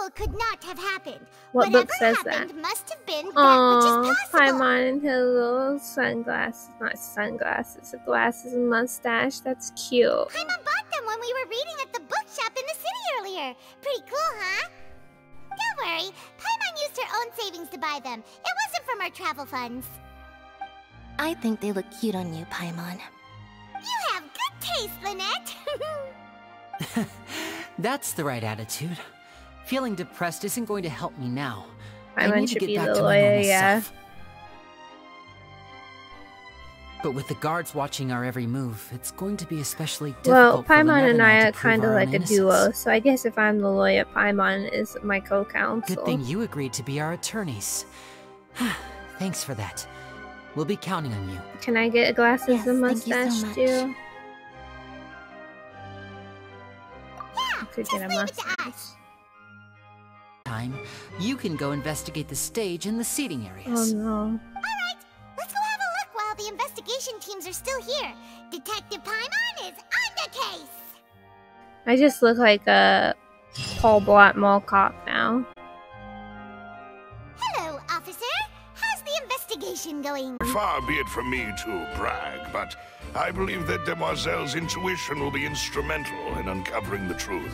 impossible could not have happened. What Whatever book says happened that? must have been that Oh, which is possible. Paimon and his little sunglasses. Not sunglasses, glasses and mustache. That's cute. Paimon bought them when we were reading at the bookshop in the city earlier. Pretty cool, huh? Don't worry, Paimon used her own savings to buy them. It wasn't from our travel funds. I think they look cute on you, Paimon. You have good taste, Lynette. That's the right attitude. Feeling depressed isn't going to help me now. I Paimon need to get back the to my lawyer, normal yeah. self. But with the guards watching our every move, it's going to be especially difficult Well, for Paimon Lynette and I I are kind of like own a duo, so I guess if I'm the lawyer, Paimon is my Good co-counsel. Good thing you agreed to be our attorneys. Thanks for that. We'll be counting on you. Can I get glasses Yes, and thank you so mustache much. too? yeah, I could just get a leave it to mustache. Us. Time, you can go investigate the stage and the seating areas. Oh areas. no. Alright, let's go have a look while the investigation teams are still here. Detective Paimon is on the case. I just look like a Paul Blart Mall cop now. Hello, officer. How's the investigation going? Far be it from me to brag, but I believe that Demoiselle's intuition will be instrumental in uncovering the truth.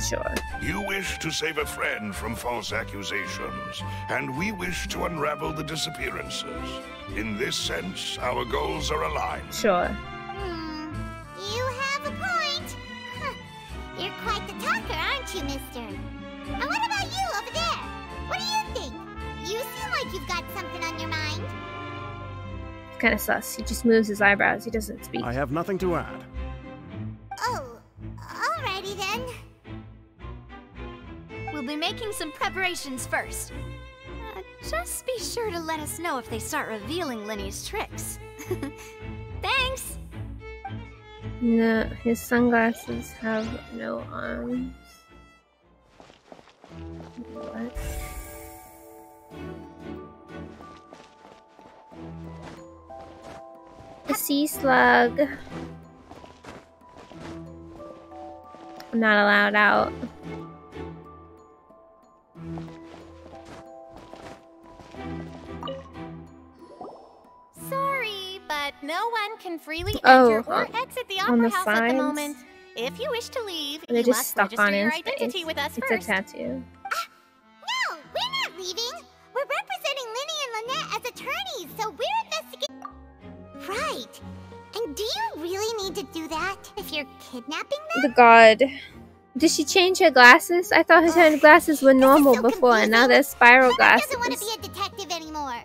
Sure. You wish to save a friend from false accusations, and we wish to unravel the disappearances. In this sense, our goals are aligned. Sure. Hmm, you have a point. You're quite the talker, aren't you, mister? And what about you over there? What do you think? You seem like you've got something on your mind. It's Kind of sus. He just moves his eyebrows. He doesn't speak. I have nothing to add. We'll be making some preparations first. Uh, just be sure to let us know if they start revealing Lyney's tricks. Thanks! No, his sunglasses have no arms. What? A sea slug. I'm not allowed out. No one can freely Oh, enter or on- exit the opera the house at the moment. If you wish to leave, They you just must stuck register on your identity with us It's first. a tattoo. Ah, no, we're not leaving. We're representing Lyney and Lynette as attorneys, so we're investigating. Right. And do you really need to do that if you're kidnapping them? The god. Did she change her glasses? I thought her glasses were normal so before, and now confusing. they're spiral Paimon doesn't want to be a detective anymore.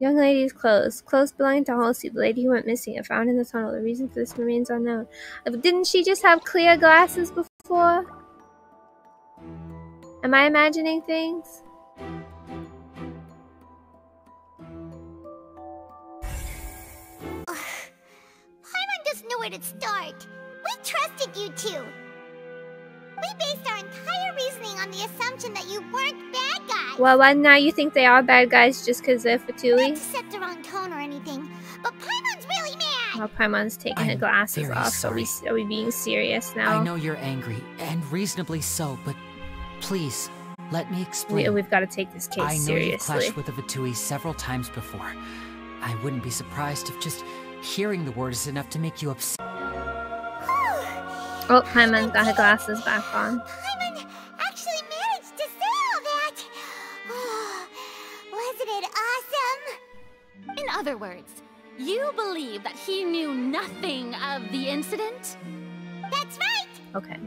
Young lady's clothes. Clothes belonging to Halsey, the lady who went missing and found in the tunnel. The reason for this remains unknown. Uh, Didn't she just have clear glasses before? Am I imagining things? Paimon doesn't know where to start. We trusted you two. We based our entire reasoning on the assumption that you weren't bad guys. Well, why now you think they are bad guys just because they're Not to Fatui? set the wrong tone or anything, but Paimon's really mad. Well, Paimon's taking her I'm glasses very off. Are we, are we being serious now? I know you're angry, and reasonably so, but please, let me We, explain. we've got to take this case I know you've clashed with the Fatui several times before. I wouldn't be surprised if just hearing the word is enough to make you upset. Oh, Paimon's got her glasses back on. Paimon actually managed to say all that. Oh, wasn't it awesome? In other words, you believe that he knew nothing of the incident? That's right. Okay.